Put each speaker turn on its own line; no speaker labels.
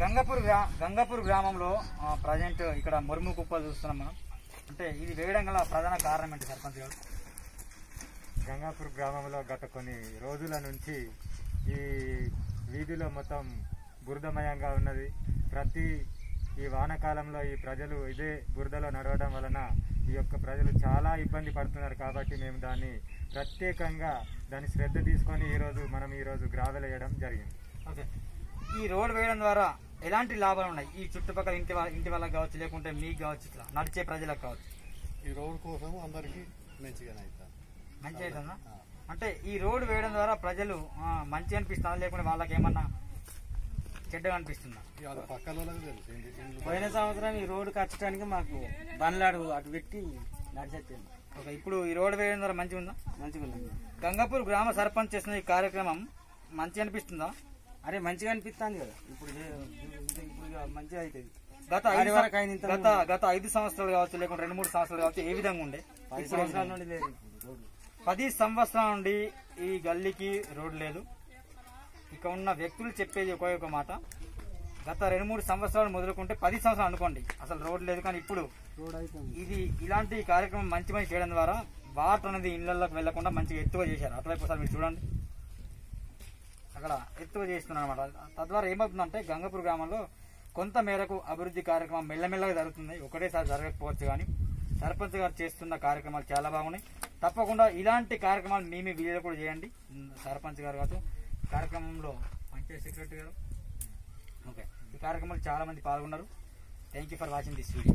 గంగపూర్ గ్రా గంగపూర్ గ్రామంలో ప్రజెంట్ ఇక్కడ మురుము కుప్ప చూస్తున్నాం మనం. అంటే ఇది వేయడం గల ప్రధాన కారణం ఏంటి సర్పంచ్ గారు?
గంగాపూర్ గ్రామంలో గత కొన్ని రోజుల నుంచి ఈ వీధిలో మొత్తం బురదమయంగా ఉన్నది. ప్రతి ఈ వానాకాలంలో ఈ ప్రజలు ఇదే బురదలో నడవడం వలన ఈ యొక్క ప్రజలు చాలా ఇబ్బంది పడుతున్నారు కాబట్టి మేము దాన్ని ప్రత్యేకంగా దాన్ని శ్రద్ధ తీసుకొని ఈరోజు మనం ఈరోజు గ్రావెల్ వేయడం జరిగింది.
ఓకే. ఈ రోడ్ వేయడం ద్వారా ఎలాంటి లాభాలు ఉన్నాయి? ఈ చుట్టుపక్కల ఇంటి వాళ్ళ ఇంటి వాళ్ళకి కావచ్చు లేకుంటే మీకు కావచ్చు ఇట్లా నడిచే ప్రజలకు కావచ్చు.
ఈ రోడ్ కోసం అందరికి మంచిగానే అవుతుంది
మంచి అవుతుందా అంటే ఈ రోడ్ వేయడం ద్వారా ప్రజలు మంచి అనిపిస్తుందా లేకుంటే వాళ్ళకి ఏమన్నా చెడ్డగా అనిపిస్తుందా?
పోయిన సంవత్సరం ఈ రోడ్డు కట్టడానికి మాకు బండ్లాడు అటు పెట్టి నడిచేస్తాను
ఓకే ఇప్పుడు ఈ రోడ్ వేయడం ద్వారా మంచిగా ఉందా
మంచిగా ఉంది
గంగాపూర్ గ్రామ సర్పంచ్ చేసిన ఈ కార్యక్రమం మంచి అనిపిస్తుందా?
అరే మంచిగా అనిపిస్తుంది కదా. ఇప్పుడు మంచిగా అవుతుంది
గత ఐదు
వరకు ఇంత
గత గత ఐదు సంవత్సరాలు కావచ్చు లేకుంటే రెండు మూడు సంవత్సరాలు కావచ్చు ఏ విధంగా ఉండే?
పది సంవత్సరాల నుండి లేదు.
పది సంవత్సరాల నుండి ఈ గల్లీకి రోడ్ లేదు. ఇక ఉన్న వ్యక్తులు చెప్పేది ఒకే ఒక మాట. గత రెండు మూడు సంవత్సరాలు మొదలుకుంటే పది సంవత్సరాలు అనుకోండి. అసలు రోడ్ లేదు కానీ ఇప్పుడు ఇది ఇలాంటి కార్యక్రమం మంచి మంచి చేయడం ద్వారా వాటర్ అనేది ఇళ్ళలోకి వెళ్ళకుండా మంచిగా ఎత్తుగా చేశారు. అటువైపు ఒకసారి మీరు చూడండి. అక్కడ ఎత్తుగా చేస్తున్నారు అనమాట తద్వారా ఏమవుతుందంటే గంగపూర్ గ్రామంలో కొంత మేరకు అభివృద్ధి కార్యక్రమం మెల్లమెల్లగా జరుగుతుంది. ఒకటేసారి జరగకపోవచ్చు కానీ సర్పంచ్ గారు చేస్తున్న కార్యక్రమాలు చాలా బాగున్నాయి. తప్పకుండా ఇలాంటి కార్యక్రమాలు మేమే వీడియో కూడా చేయండి. సర్పంచ్ గారు కాదు కార్యక్రమంలో పంచాయత్ సెక్రటరీ గారు. ఓకే. ఈ కార్యక్రమంలో చాలా మంది పాల్గొన్నారు. Thank you for watching this video